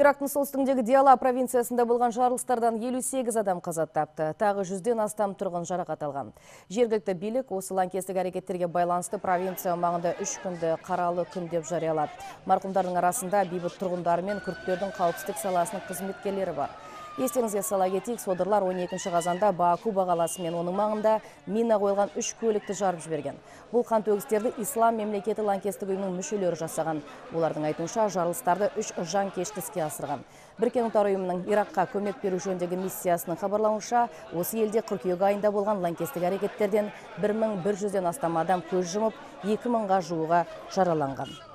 Ирактың солтүстігіндегі Диала провинциясында болған жарылыстардан 58 адам қаза тапты. Тағы жүзден астам тұрғын жарақат алған. Жергілікті билік осы лаңкестік әрекеттерге байланысты провинция аумағында үш күнді қаралы күн деп жариялады. Марқұмдардың арасында бейбіт тұрғындар мен күрттердің қауіпсіздік саласының қызметкерлері бар. Естеріңізге сала кетейік, содырлар 12 қазанда Баакуба қаласы мен оның маңында мина қойылған үш көлікті жарып жіберген. Бұл қантөгістерді ислам мемлекеті лаңкестік ұйымының мүшелері жасаған. Олардың айтуынша жарылыстарды үш жан кешті іске асырған. Біріккен ұлттар ұйымының Иракқа көмек беру жөніндегі миссиясының хабарлауынша, осы елде қыркүйек айында болған лаңкестік әрекеттерден 1100-ден астам адам көз жұмып, 2000-ға жуығы жараланған.